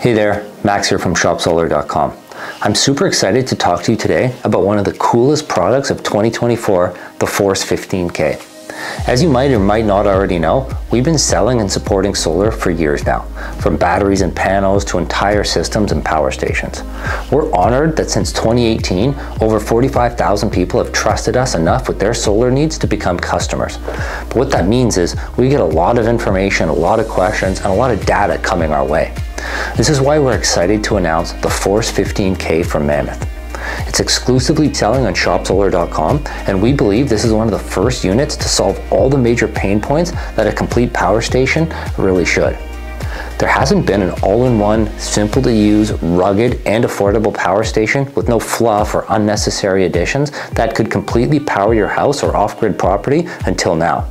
Hey there, Max here from ShopSolar.com. I'm super excited to talk to you today about one of the coolest products of 2024, the Force 15K. As you might or might not already know, we've been selling and supporting solar for years now, from batteries and panels to entire systems and power stations. We're honored that since 2018, over 45,000 people have trusted us enough with their solar needs to become customers. But what that means is we get a lot of information, a lot of questions, and a lot of data coming our way. This is why we're excited to announce the Force 15K from Mammoth. It's exclusively selling on shopsolar.com, and we believe this is one of the first units to solve all the major pain points that a complete power station really should. There hasn't been an all-in-one, simple to use, rugged, and affordable power station with no fluff or unnecessary additions that could completely power your house or off-grid property until now.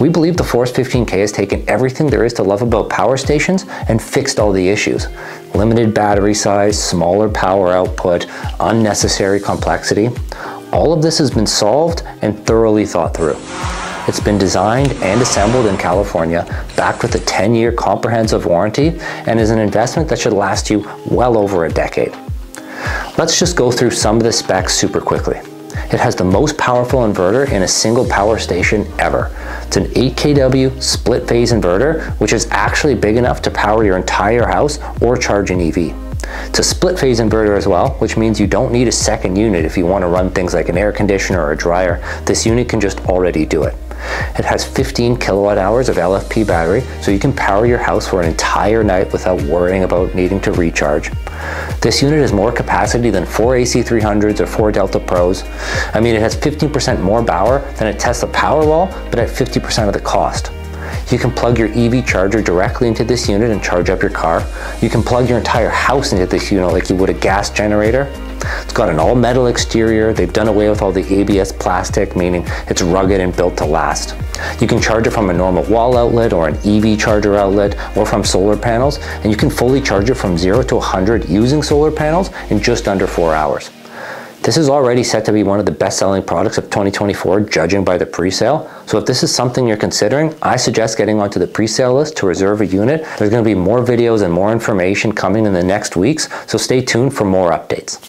We believe the Force 15K has taken everything there is to love about power stations and fixed all the issues. Limited battery size, smaller power output, unnecessary complexity. All of this has been solved and thoroughly thought through. It's been designed and assembled in California, backed with a 10-year comprehensive warranty, and is an investment that should last you well over a decade. Let's just go through some of the specs super quickly. It has the most powerful inverter in a single power station ever. It's an 8 kW split phase inverter, which is actually big enough to power your entire house or charge an EV. It's a split phase inverter as well, which means you don't need a second unit if you want to run things like an air conditioner or a dryer. This unit can just already do it. It has 15 kilowatt hours of LFP battery, so you can power your house for an entire night without worrying about needing to recharge. This unit has more capacity than four AC300s or four Delta Pros. I mean, it has 15% more power than a Tesla Powerwall, but at 50% of the cost. You can plug your EV charger directly into this unit and charge up your car. You can plug your entire house into this unit like you would a gas generator. It's got an all metal exterior. They've done away with all the ABS plastic, meaning it's rugged and built to last. You can charge it from a normal wall outlet or an EV charger outlet or from solar panels, and you can fully charge it from 0 to 100 using solar panels in just under 4 hours. This is already set to be one of the best-selling products of 2024, judging by the pre-sale. So if this is something you're considering, I suggest getting onto the pre-sale list to reserve a unit. There's gonna be more videos and more information coming in the next weeks, so stay tuned for more updates.